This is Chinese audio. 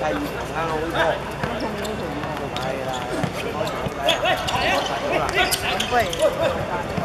第二好多，啦，咁不如。